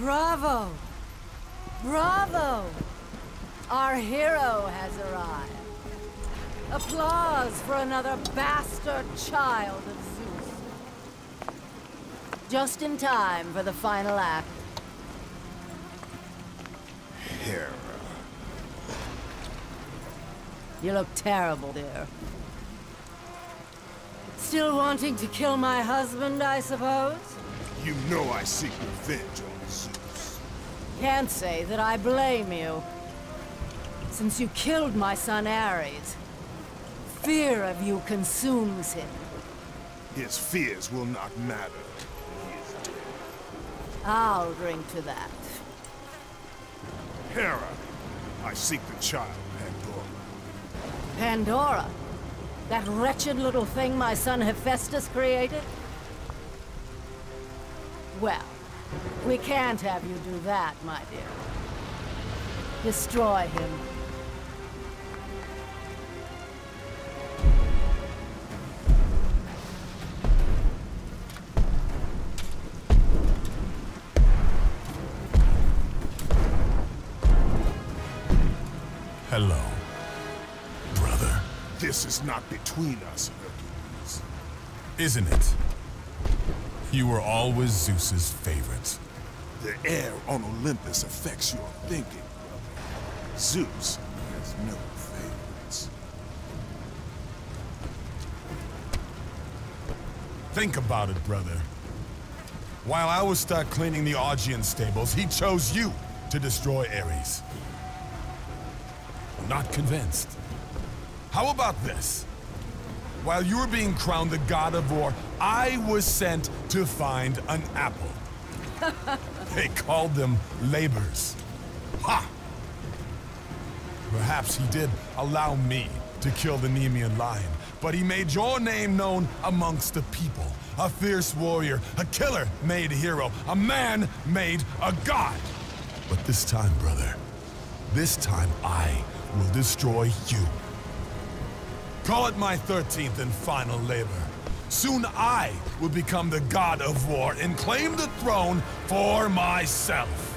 Bravo! Bravo! Our hero has arrived. Applause for another bastard child of Zeus. Just in time for the final act. Hera. You look terrible, dear. Still wanting to kill my husband, I suppose? You know I seek revenge on Zeus. Can't say that I blame you. Since you killed my son Ares, fear of you consumes him. His fears will not matter. He is dead. I'll drink to that. Hera, I seek the child, Pandora. Pandora? That wretched little thing my son Hephaestus created? Well, we can't have you do that, my dear. Destroy him. Hello, brother. This is not between us, Hercules. Isn't it? You were always Zeus's favorite. The air on Olympus affects your thinking, brother. Zeus has no favorites. Think about it, brother. While I was stuck cleaning the Augean stables, he chose you to destroy Ares. Not convinced. How about this? While you were being crowned the god of war, I was sent to find an apple. they called them labors. Ha! Perhaps he did allow me to kill the Nemean lion, but he made your name known amongst the people. A fierce warrior, a killer made a hero, a man made a god. But this time, brother, this time I will destroy you. Call it my 13th and final labor. Soon I will become the god of war and claim the throne for myself.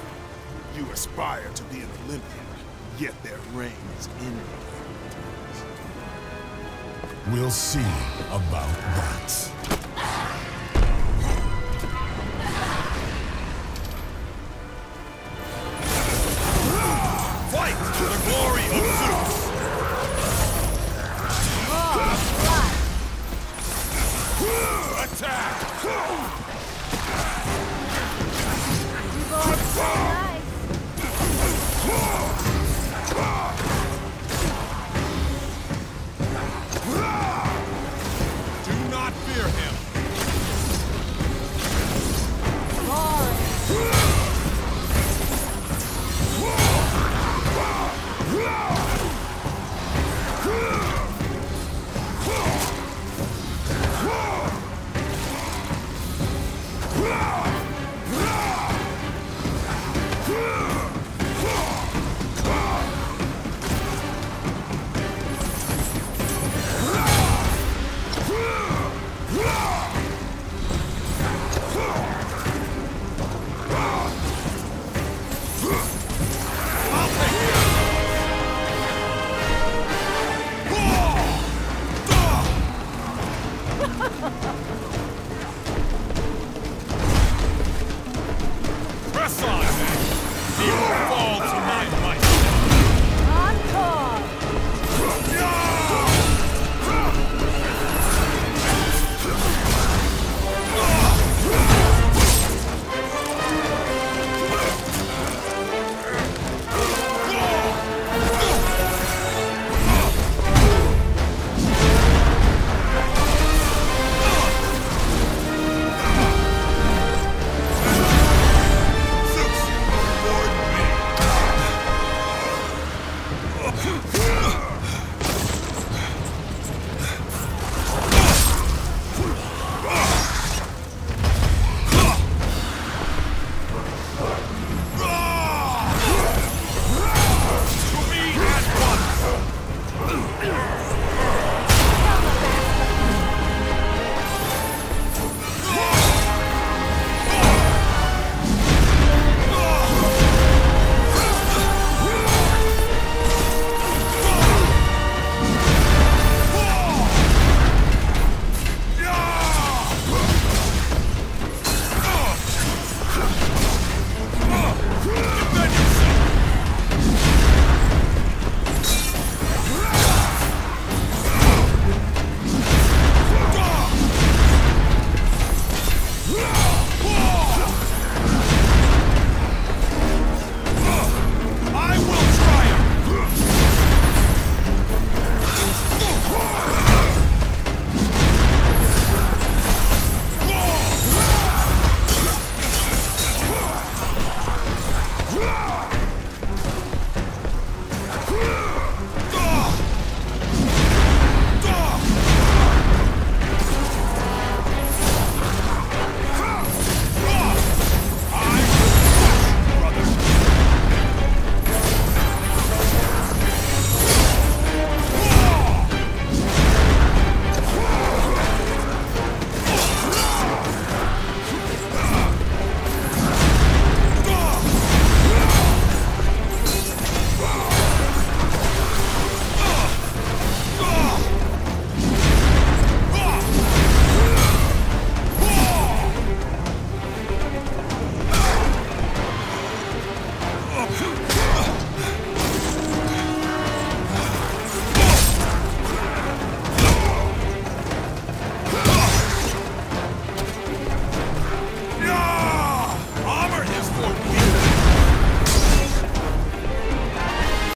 You aspire to be an Olympian, yet there reigns envy. We'll see about that. fear him.